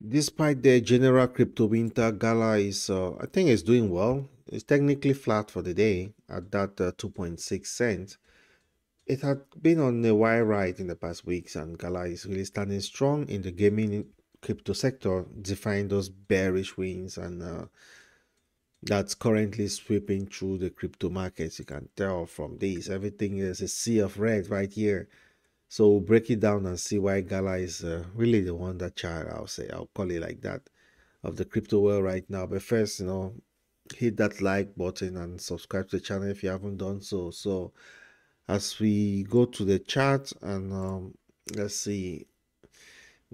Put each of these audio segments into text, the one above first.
Despite the general crypto winter, Gala is, uh, I think, it's doing well. It's technically flat for the day at that uh, 2.6 cents. It had been on a wire ride in the past weeks, and Gala is really standing strong in the gaming crypto sector, defying those bearish winds, and uh, that's currently sweeping through the crypto markets. You can tell from this, everything is a sea of red right here. So we'll break it down and see why Gala is uh, really the wonder child, I'll say, I'll call it like that, of the crypto world right now. But first, you know, hit that like button and subscribe to the channel if you haven't done so. So as we go to the chart and um, let's see,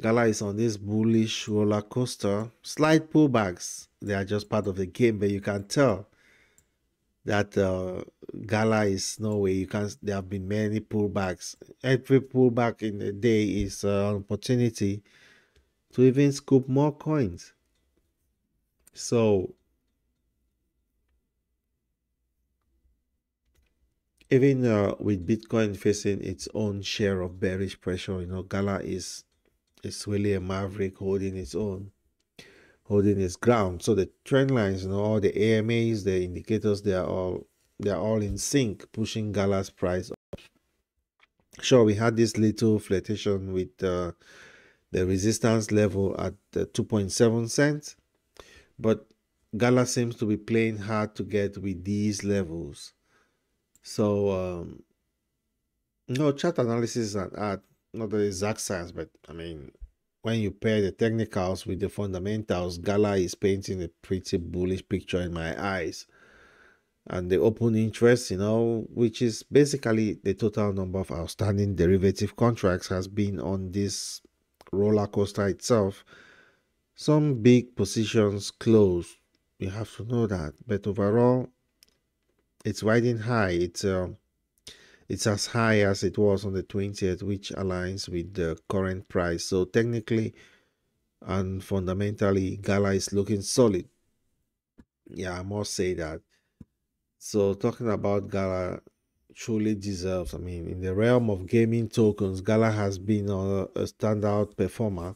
Gala is on this bullish roller coaster. Slight pullbacks, they are just part of the game, but you can tell that uh, Gala is no way. You can. There have been many pullbacks. Every pullback in the day is uh, an opportunity to even scoop more coins. So even uh, with Bitcoin facing its own share of bearish pressure, you know, Gala is is really a maverick holding its own holding its ground. So the trend lines, you know, all the AMAs, the indicators, they are all they are all in sync, pushing Gala's price up. Sure, we had this little flirtation with uh, the resistance level at 2.7 cents, but Gala seems to be playing hard to get with these levels. So, um, no chart analysis and art, not the exact science, but I mean, when you pair the technicals with the fundamentals, Gala is painting a pretty bullish picture in my eyes. And the open interest, you know, which is basically the total number of outstanding derivative contracts, has been on this roller coaster itself. Some big positions closed. You have to know that. But overall, it's riding high. It's um, it's as high as it was on the 20th, which aligns with the current price. So technically and fundamentally, Gala is looking solid. Yeah, I must say that. So talking about Gala truly deserves, I mean, in the realm of gaming tokens, Gala has been a, a standout performer.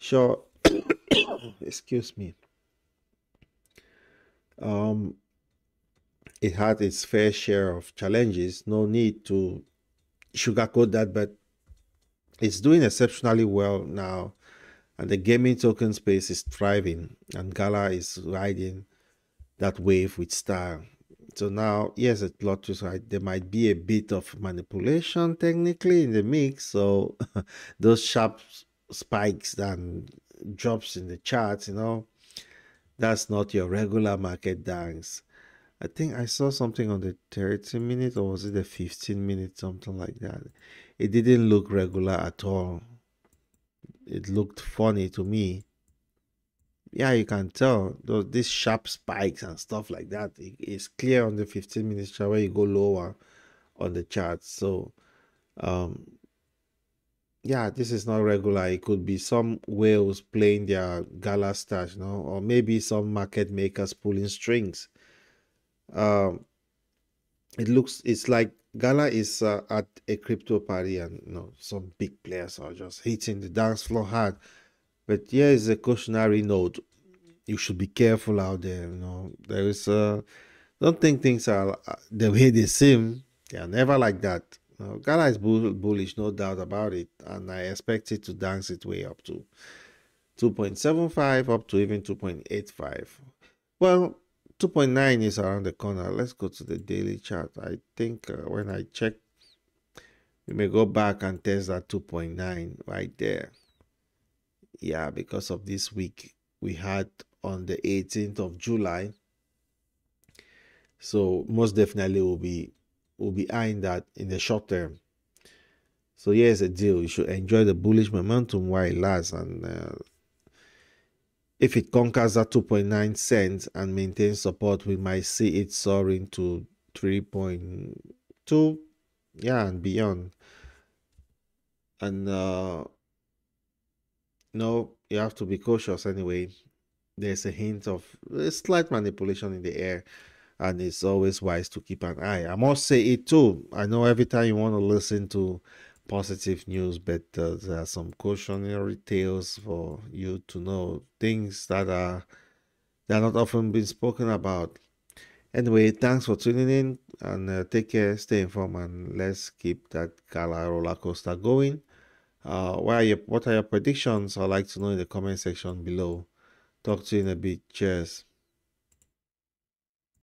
Sure, excuse me. Um, it had its fair share of challenges. No need to sugarcoat that, but it's doing exceptionally well now. And the gaming token space is thriving, and Gala is riding that wave with style. So now, yes, at Lotus, right, there might be a bit of manipulation technically in the mix. So those sharp spikes and drops in the charts, you know, that's not your regular market dance. I think I saw something on the 30 minutes or was it the 15 minutes, something like that. It didn't look regular at all. It looked funny to me. Yeah, you can tell those these sharp spikes and stuff like that. It, it's clear on the 15 minutes chart where you go lower on the chart. So, um, yeah, this is not regular. It could be some whales playing their gala stash, you know, or maybe some market makers pulling strings um, it looks it's like Gala is uh, at a crypto party and you know some big players are just hitting the dance floor hard. But here is a cautionary note: you should be careful out there. You know there is uh, don't think things are uh, the way they seem. They are never like that. You Gala is bull bullish, no doubt about it, and I expect it to dance its way up to 2.75 up to even 2.85. Well, 2.9 is around the corner. Let's go to the daily chart. I think uh, when I check, we may go back and test that 2.9 right there. Yeah, because of this week we had on the 18th of July. So most definitely will be will be eyeing that in the short term. So here's the deal: you should enjoy the bullish momentum while it lasts, and uh, if it conquers that 2.9 cents and maintains support, we might see it soaring to 3.2, yeah, and beyond. And uh, no, you have to be cautious anyway. There's a hint of a slight manipulation in the air, and it's always wise to keep an eye. I must say it too. I know every time you want to listen to positive news, but uh, there are some cautionary tales for you to know things that are that are not often been spoken about. Anyway, thanks for tuning in and uh, take care, stay informed, and let's keep that Gala roller coaster going. Uh, what are your what are your predictions? I'd like to know in the comment section below. Talk to you in a bit. Cheers.